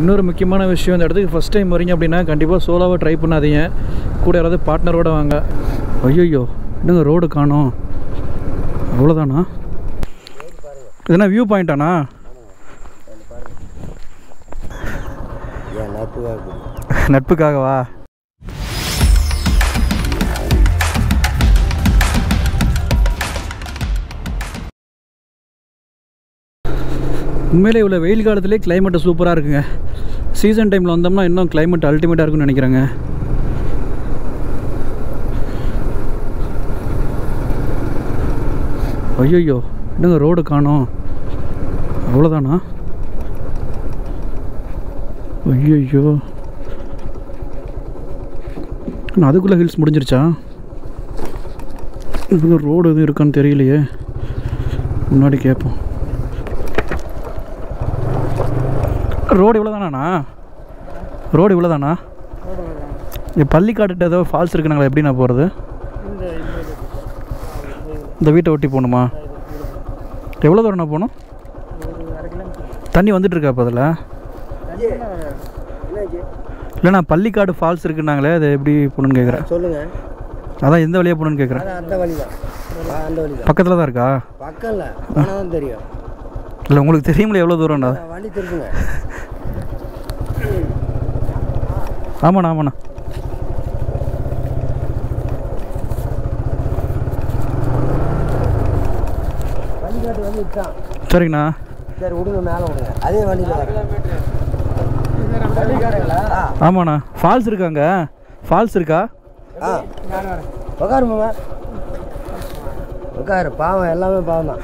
இன்னொரு முக்கியமான விஷயம் இந்த இடத்துக்கு ஃபஸ்ட் டைம் வரீங்க அப்படின்னா கண்டிப்பாக சோலோவாக ட்ரை பண்ணாதீங்க. கூட யாராவது பார்ட்னரோட வாங்க. ஐயோ என்னங்க ரோடு காணோம். அவ்வளோதானா இதுனா வியூ பாயிண்டாண்ணா நட்புக்காகவா? உண்மையிலே இவ்வளோ வெயில் காலத்துலேயே கிளைமேட்டு சூப்பராக இருக்குங்க. சீசன் டைமில் வந்தோம்னா இன்னும் கிளைமேட் அல்டிமேட்டாக இருக்குன்னு நினைக்கிறேங்க. ஐயோ என்னங்க ரோடு காணோம்? அவ்வளோதானா ஐயோ அதுக்குள்ளே ஹில்ஸ் முடிஞ்சிருச்சா? இது ரோடு எதுவும் இருக்கான்னு தெரியலையே. முன்னாடி கேட்போம் ரோடு இவ்வளோ தானாண்ணா ரோடு இவ்வளோ தானா இங்கே பள்ளிக்காட்டுட்டு ஏதோ ஃபால்ஸ் இருக்குனாங்களா எப்படி நான் போகிறது இந்த வீட்டை ஒட்டி போகணுமா? எவ்வளோ தூரம் நான் போகணும் தண்ணி வந்துட்டு இருக்கா இப்போ அதில்? இல்லைண்ணா பள்ளிக்காடு ஃபால்ஸ் இருக்குன்னாங்களே அது எப்படி போகணுன்னு கேட்குறேன் சொல்லுங்க. அதான் எந்த வழியாக போகணுன்னு கேட்குறேன் பக்கத்தில் தான் இருக்கா? பக்கம் தெரியும். இல்லை உங்களுக்கு தெரியுங்களே எவ்வளோ நான் வண்டி திருப்புங்க ஆமாண்ணா ஆமாண்ணா. சரிங்கண்ணா. சரி விடுங்க மேலே விடுங்க. அதே வண்டியில் ஆமாண்ணா. ஃபால்ஸ் இருக்காங்க ஃபால்ஸ் இருக்கா? ஆ. உட்காரு மாமா. உட்காரு பாவம் எல்லாமே பாவம் தான்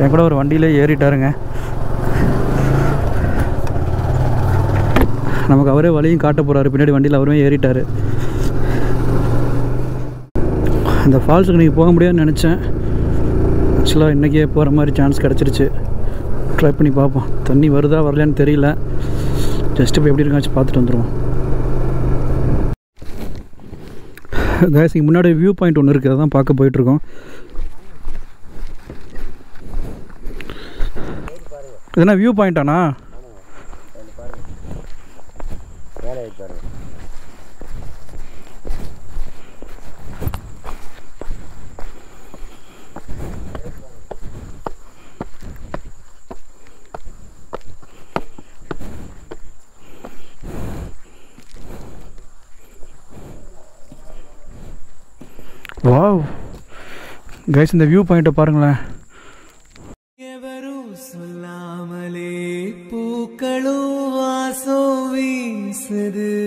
என் கூட ஒரு வண்டியிலே ஏறிட்டாருங்க. நமக்கு அவரே வழியும் காட்ட போகிறாரு பின்னாடி வண்டியில் அவருமே ஏறிட்டார். அந்த ஃபால்ஸுக்கு நீங்கள் போக முடியாதுன்னு நினச்சேன். ஆக்சுவலாக இன்றைக்கே போகிற மாதிரி சான்ஸ் கிடச்சிருச்சு. ட்ரை பண்ணி பார்ப்போம். தண்ணி வருதா வரலையான்னு தெரியல. ஜஸ்ட்டு இப்போ எப்படி இருக்காச்சு பார்த்துட்டு வந்துடுவோம் கேஸ் இங்கே முன்னாடி வியூ பாயிண்ட் ஒன்று இருக்குது அதான் பார்க்க போயிட்டுருக்கோம் இதுனா வியூ பாயிண்டாண்ணா வாவ் கைஸ் இந்த வியூ பாயிண்ட்டை பாருங்களேன். It is.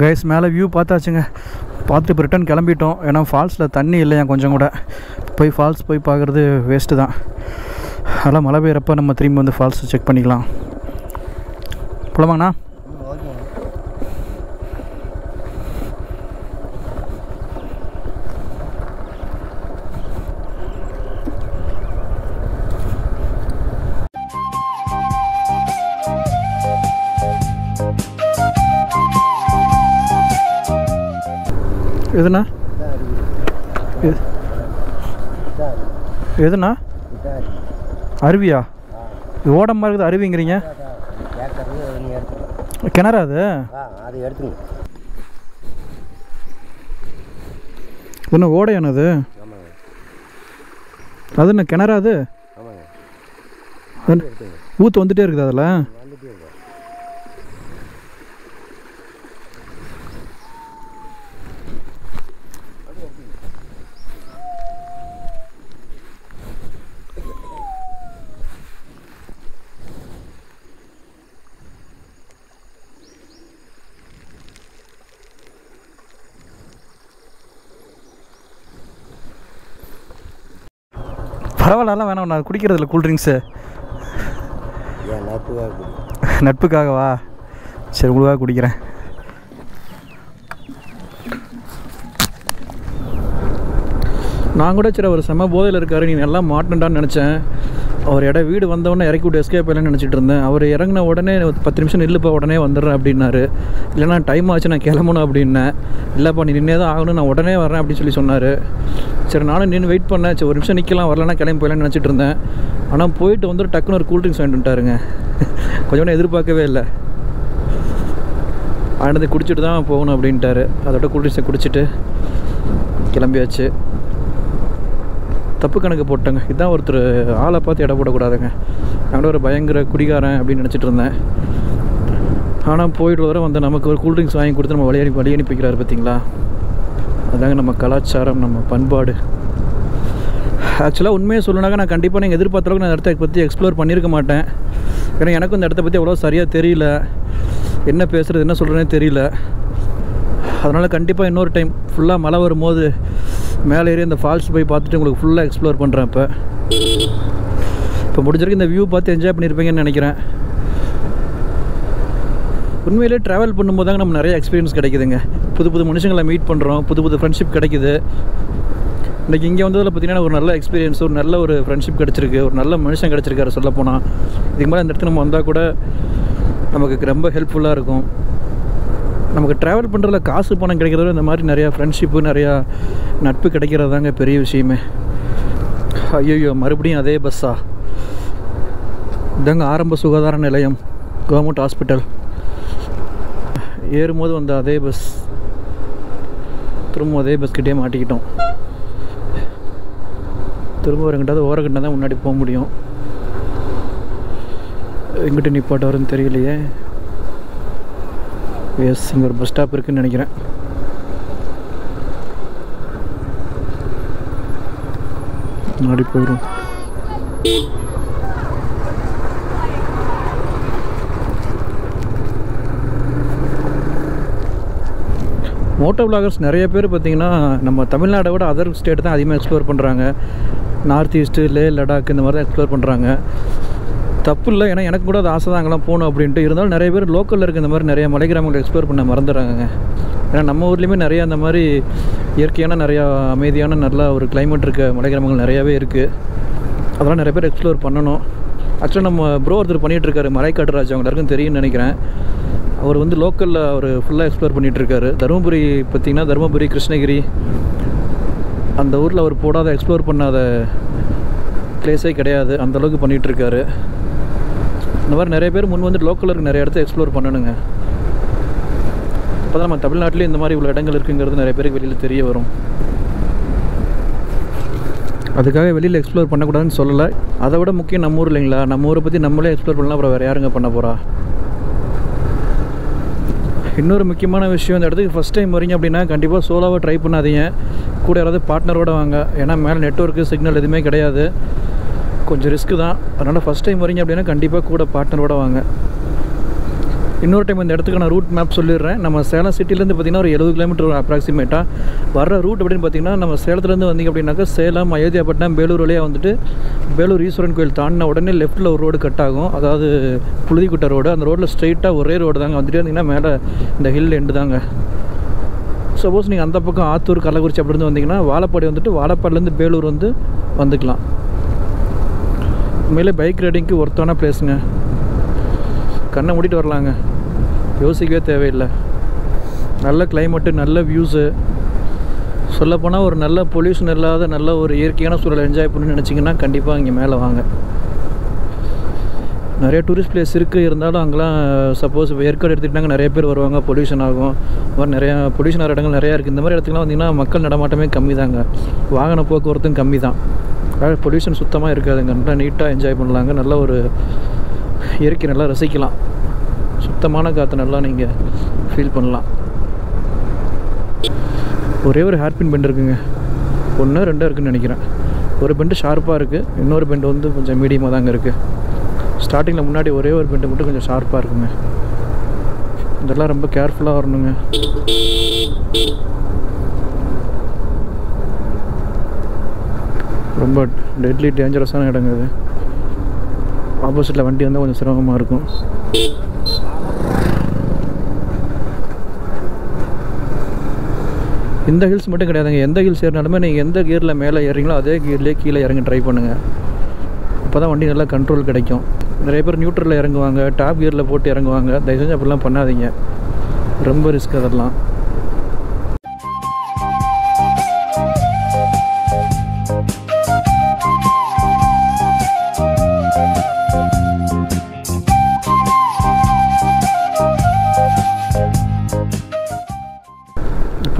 கைஸ் மேலே வியூ பார்த்தாச்சுங்க. பார்த்துட்டு இப்போ ரிட்டன் கிளம்பிட்டோம். ஏன்னா ஃபால்ஸில் தண்ணி இல்லையா கொஞ்சம் கூட. போய் ஃபால்ஸ் போய் பார்க்குறது வேஸ்ட்டு தான். அதெல்லாம் மழை பெய்கிறப்ப நம்ம திரும்பி வந்து ஃபால்ஸ் செக் பண்ணிக்கலாம். போலாமாங்கண்ணா? எதுண்ணா? எதுண்ணா? அருவியா? இது ஓடமாக இருக்குது அருவிங்கிறீங்க? கிணறா அது? அது எடுத்துங்க என்ன ஓடையானது ஆமாங்க அது என்ன கிணறா அது? ஊற்று வந்துட்டே இருக்குது அதில்? வந்துட்டே இருக்கோம் பரவாயில்ல அதெல்லாம் வேணாம் நான் குடிக்கிறதில்ல கூல்ட்ரிங்க்ஸு நட்புக்காகவா? சரி உங்களுக்காக குடிக்கிறேன். நான் கூட சரி அவர் செம்ம போதையில் இருக்காரு நீ நல்லா மாட்டேன்டான்னு நினச்சேன். அவர் இடம் வீடு வந்தவொடனே இறக்கி விட்டு எஸ்கேப் ஆகலன்னு நினச்சிட்டு இருந்தேன். அவர் இறங்கின உடனே பத்து நிமிஷம் நில்லுப்பா உடனே வந்துடுறேன் அப்படின்னாரு. இல்லைனா டைம் ஆச்சு நான் கிளம்பணும் அப்படின்னேன். இல்லைப்பா நீ நின்னே தான் ஆகணும் நான் உடனே வரேன் அப்படின்னு சொல்லி சொன்னார். சரி நானும் நின்று வெயிட் பண்ணேன். சரி ஒரு நிமிஷம் நிற்கலாம் வரலன்னா கிளம்பி போயிடலாம்னு நினச்சிட்டு இருந்தேன். ஆனால் போயிட்டு வந்துட்டு டக்குன்னு ஒரு கூல்ட்ரிங்க்ஸ் வாங்கிட்டுட்டாருங்க வந்துட்டாருங்க. கொஞ்சம் எதிர்பார்க்கவே இல்லை. ஆனது குடிச்சிட்டு தான் போகணும் அப்படின்ட்டாரு. அதோட கூல்ட்ரிங்க்ஸை குடிச்சிட்டு கிளம்பியாச்சு. தப்பு கணக்கு போட்டேங்க. இதுதான் ஒருத்தர் ஆளை பார்த்து இட போடக்கூடாதுங்க. நான் ஒரு பயங்கர குடிகாரன் அப்படின்னு நினச்சிட்டு இருந்தேன். ஆனால் போயிட்டு வர வந்து நமக்கு ஒரு கூல்ட்ரிங்க்ஸ் வாங்கி கொடுத்து நம்ம வழி வழி அனுப்பிக்கிறாரு பார்த்தீங்களா? அதாங்க நம்ம கலாச்சாரம் நம்ம பண்பாடு. ஆக்சுவலாக உண்மையை சொல்லணாக்க நான் கண்டிப்பாக நீங்கள் எதிர்பார்த்த அளவுக்கு நான் இடத்தை இடத்த பற்றி எக்ஸ்ப்ளோர் பண்ணியிருக்க மாட்டேன். ஏன்னா எனக்கும் இந்த இடத்த பற்றி அவ்வளோ சரியாக தெரியல. என்ன பேசுகிறது என்ன சொல்கிறேனே தெரியல. அதனால் கண்டிப்பாக இன்னொரு டைம் ஃபுல்லாக மழை வரும்போது மேலே ஏறி அந்த ஃபால்ஸ் போய் பார்த்துட்டு உங்களுக்கு ஃபுல்லாக எக்ஸ்ப்ளோர் பண்ணுறேன் இப்போ. இப்போ முடிஞ்சிருக்கு இந்த வியூ பார்த்து என்ஜாய் பண்ணியிருப்பீங்கன்னு நினைக்கிறேன். உண்மையிலே ட்ராவல் பண்ணும்போது தாங்க நம்ம நிறைய எக்ஸ்பீரியன்ஸ் கிடைக்குதுங்க. புது புது மனுஷங்களை மீட் பண்ணுறோம் புது புது ஃப்ரெண்ட்ஷிப் கிடைக்குது. இன்றைக்கி இங்கே வந்ததில் பார்த்தீங்கன்னா ஒரு நல்ல எக்ஸ்பீரியன்ஸ் ஒரு நல்ல ஒரு ஃப்ரெண்ட்ஷிப் கிடச்சிருக்கு. ஒரு நல்ல மனுஷன் கிடச்சிருக்காரு சொல்லப்போனால் இதுக்கு மேலே இந்த இடத்துல நம்ம வந்தால் கூட நமக்கு ரொம்ப ஹெல்ப்ஃபுல்லாக இருக்கும். நமக்கு ட்ராவல் பண்ணுறதுல காசு பணம் கிடைக்கிறத இந்த மாதிரி நிறையா ஃப்ரெண்ட்ஷிப்பு நிறையா நட்பு கிடைக்கிறது தாங்க பெரிய விஷயமே. ஐயோ மறுபடியும் அதே பஸ்ஸா இதாங்க ஆரம்ப சுகாதார நிலையம் கவர்மெண்ட் ஹாஸ்பிட்டல் ஏறும்போது வந்த அதே பஸ் திரும்ப அதே பஸ்கிட்டே மாட்டிக்கிட்டோம். திரும்ப ஒரு எங்கிட்டாவது ஓரக்கண்டா தான் முன்னாடி போக முடியும். எங்கிட்ட நிப்பாட்ட வரும்னு தெரியலையே. எஸ் இங்கே ஒரு பஸ் ஸ்டாப் இருக்குன்னு நினைக்கிறேன். முன்னாடி போயிடும் மோட்டோ விளாகர்ஸ் நிறைய பேர் பார்த்திங்கன்னா நம்ம தமிழ்நாடை விட அதர் ஸ்டேட் தான் அதிகமாக எக்ஸ்ப்ளோர் பண்ணுறாங்க நார்த் ஈஸ்ட்டு லே லடாக் இந்த மாதிரி தான் எக்ஸ்ப்ளோர் பண்ணுறாங்க தப்பு இல்லை ஏன்னா எனக்கு கூட அது ஆசை தான் அங்கெல்லாம் போகணும் அப்படின்ட்டு. இருந்தாலும் நிறைய பேர் லோக்கலில் இருக்க இந்த மாதிரி நிறைய மலை கிராமங்களை எக்ஸ்ப்ளோர் பண்ண மறந்துடுறாங்க ஏன்னா நம்ம ஊர்லேயுமே நிறையா அந்த மாதிரி இயற்கையான நிறையா அமைதியான நல்ல ஒரு கிளைமேட் இருக்க மலை கிராமங்கள் நிறையாவே இருக்குது அதெல்லாம் நிறைய பேர் எக்ஸ்ப்ளோர் பண்ணணும். ஆக்சுவலாக நம்ம ப்ரோ ஒருத்தர் பண்ணிகிட்டு இருக்காரு மலைக்காட்டு ராஜா. அவங்க எல்லாருக்கும் தெரியும்னு நினைக்கிறேன். அவர் வந்து லோக்கலில் அவர் ஃபுல்லாக எக்ஸ்ப்ளோர் பண்ணிகிட்ருக்காரு தருமபுரி பார்த்திங்கன்னா தருமபுரி கிருஷ்ணகிரி அந்த ஊரில் அவர் போடாத எக்ஸ்ப்ளோர் பண்ணாத பிளேஸே கிடையாது. அந்த அளவுக்கு பண்ணிகிட்டு இந்த மாதிரி நிறைய பேர் முன் வந்து லோக்கலில் இருக்க நிறைய இடத்த எக்ஸ்ப்ளோர் பண்ணணுங்க. அப்போ தான் நம்ம தமிழ்நாட்டிலே இந்த மாதிரி இவ்வளோ இடங்கள் இருக்குங்கிறது நிறைய பேருக்கு வெளியில் தெரிய வரும். அதுக்காக வெளியில் எக்ஸ்ப்ளோர் பண்ணக்கூடாதுன்னு சொல்லலை. அதை விட முக்கியம் நம்ம ஊர் இல்லைங்களா? நம்ம ஊரை பற்றி நம்மளே எக்ஸ்ப்ளோர் பண்ணலாம் அப்புறம் வேறு யாருங்க பண்ண போகிறா இன்னொரு முக்கியமான விஷயம் இந்த இடத்துக்கு ஃபஸ்ட் டைம் வரீங்க அப்படின்னா கண்டிப்பாக சோலோவாக ட்ரை பண்ணாதீங்க. கூட யாராவது பார்ட்னரோட வாங்க. ஏன்னா மேலே நெட்ஒர்க்கு சிக்னல் எதுவுமே கிடையாது. கொஞ்சம் ரிஸ்க்கு தான். அதனால் ஃபஸ்ட் டைம் வரீங்க அப்படின்னா கண்டிப்பாக கூட பார்ட்னரோட வாங்க. இன்னொரு டைம் இந்த இடத்துக்கு நான் ரூட் மேப் சொல்லிடுறேன். நம்ம சேலம் சிட்டிலேருந்து பார்த்திங்கன்னா ஒரு எழுபது கிலோமீட்டர் அப்ராக்சிமேட்டாக வர ரூட் அப்படின்னு பார்த்தீங்கன்னா நம்ம சேலத்துலேருந்து வந்தீங்க அப்படின்னாக்கா சேலம் அயோத்தியாப்பட்டினம் வேலூர் வழியாக வந்துட்டு வேலூர் ஈஸ்வரன் கோயில் தாண்டின உடனே லெஃப்ட்டில் ஒரு ரோடு கட் ஆகும். அதாவது புழுதிக்குட்டை ரோடு அந்த ரோட்டில் ஸ்ட்ரைட்டாக ஒரே ரோடு தாங்க. வந்துட்டு வந்தீங்கன்னா மேலே இந்த ஹில் எண்டு தாங்க. சப்போஸ் நீங்கள் அந்த பக்கம் ஆத்தூர் கள்ளக்குறிச்சி அப்படிருந்து வந்தீங்கன்னா வாழப்பாடி வந்துட்டு வாழப்பாடிலேருந்து வேலூர் வந்து வந்துக்கலாம். உண்மையிலே பைக் ரைடிங்க்கு ஒர்த்தான பிளேஸுங்க கண்ணை மூடிட்டு வரலாங்க. யோசிக்கவே தேவையில்லை. நல்ல கிளைமேட்டு நல்ல வியூஸு சொல்லப்போனால் ஒரு நல்ல பொல்யூஷன் இல்லாத நல்ல ஒரு இயற்கையான சூழலை என்ஜாய் பண்ணணும்னு நினச்சிங்கன்னா கண்டிப்பாக இங்கே மேலே வாங்க. நிறைய டூரிஸ்ட் பிளேஸ் இருக்குது இருந்தாலும் அங்கெல்லாம் சப்போஸ் இப்போ ஏற்காடு எடுத்துக்கிட்டாங்க நிறைய பேர் வருவாங்க பொல்யூஷன் ஆகும். மாதிரி நிறையா பொல்யூஷன் ஆகிற இடங்கள் நிறையா இருக்குது இந்த மாதிரி இடத்துக்குலாம் வந்தீங்கன்னா மக்கள் நடமாட்டமே கம்மி தாங்க வாகன போக்குவரத்தும் கம்மி தான் அதாவது பொல்யூஷன் சுத்தமாக இருக்காதுங்க. நல்லா நீட்டாக என்ஜாய் பண்ணலாங்க. நல்ல ஒரு இயற்கை நல்லா ரசிக்கலாம். சுத்தமான காற்று நல்லா நீங்கள் ஃபீல் பண்ணலாம். ஒரே ஒரு ஹேர்பின் பெண்ட் இருக்குங்க. ஒன்று ரெண்டாக இருக்குன்னு நினைக்கிறேன். ஒரு பெண்டு ஷார்ப்பாக இருக்குது இன்னொரு பெண்டு வந்து கொஞ்சம் மீடியமாக தாங்க இருக்குது ஸ்டார்டிங்கில் முன்னாடி ஒரே ஒரு பெண்டு மட்டும் கொஞ்சம் ஷார்ப்பாக இருக்குங்க. இதெல்லாம் ரொம்ப கேர்ஃபுல்லாக வரணுங்க. ரொம்ப டெட்லி டேஞ்சரஸான இடங்க அது. ஆப்போசிட்டில் வண்டி வந்தால் கொஞ்சம் சிரமமாக இருக்கும். இந்த ஹில்ஸ் மட்டும் கிடையாதுங்க. எந்த ஹில்ஸ் ஏறினாலுமே நீங்கள் எந்த கியரில் மேலே ஏறுறீங்களோ அதே கியர்லேயே கீழே இறங்க ட்ரை பண்ணுங்கள் அப்போ தான் வண்டி நல்லா கண்ட்ரோல் கிடைக்கும். நிறைய பேர் நியூட்ரலில் இறங்குவாங்க டாப் கியரில் போட்டு இறங்குவாங்க. தயவு செஞ்சு அப்படிலாம் பண்ணாதீங்க. ரொம்ப ரிஸ்க் அதெல்லாம்.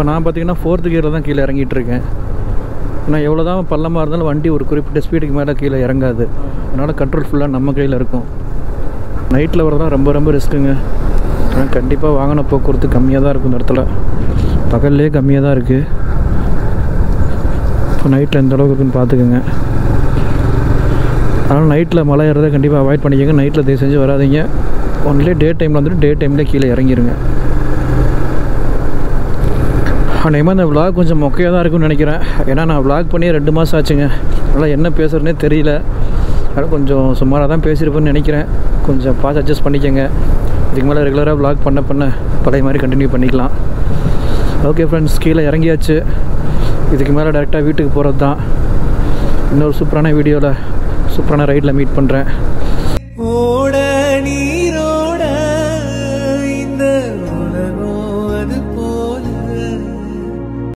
இப்போ நான் பார்த்தீங்கன்னா ஃபோர்த்து கியரில் தான் கீழே இறங்கிட்டு இருக்கேன். ஆனால் எவ்வளோ தான் பள்ளமாக இருந்தாலும் வண்டி ஒரு குறிப்பிட்ட ஸ்பீடுக்கு மேலே கீழே இறங்காது. அதனால் கண்ட்ரோல் ஃபுல்லாக நம்ம கையில் இருக்கும். நைட்டில் வரதான் ரொம்ப ரொம்ப ரிஸ்க்குங்க ஆனால் கண்டிப்பாக வாகன போக்குவரத்து கம்மியாக தான் இருக்கும் இந்த இடத்துல. பகல்லே கம்மியாக தான் இருக்குது இப்போ நைட்டில் எந்த அளவுக்கு இருக்குன்னு பார்த்துக்குங்க. அதனால் நைட்டில் மழை ஏறதை கண்டிப்பாக அவாய்ட் பண்ணிக்கோங்க. நைட்டில் தயவு செஞ்சு வராதீங்க. ஒன்லி டே டைமில் வந்துட்டு டே டைம்லேயே கீழே இறங்கிருங்க. அநேகமாக இந்த விளாக் கொஞ்சம் மொக்கையாக தான் இருக்கும்னு நினைக்கிறேன். ஏன்னா நான் விளாக் பண்ணி ரெண்டு மாதம் ஆச்சுங்க. அதனால் என்ன பேசுகிறேனே தெரியல. அதனால் கொஞ்சம் சுமாராக தான் பேசியிருப்பேன்னு நினைக்கிறேன். கொஞ்சம் பார்த்து அட்ஜஸ்ட் பண்ணிக்கோங்க. இதுக்கு மேலே ரெகுலராக விளாக் பண்ண பண்ண பழைய மாதிரி கண்டினியூ பண்ணிக்கலாம். ஓகே ஃப்ரெண்ட்ஸ் கீழே இறங்கியாச்சு. இதுக்கு மேலே டேரெக்டாக வீட்டுக்கு போகிறது தான் இன்னொரு சூப்பரான வீடியோவில் சூப்பரான ரைடில் மீட் பண்ணுறேன்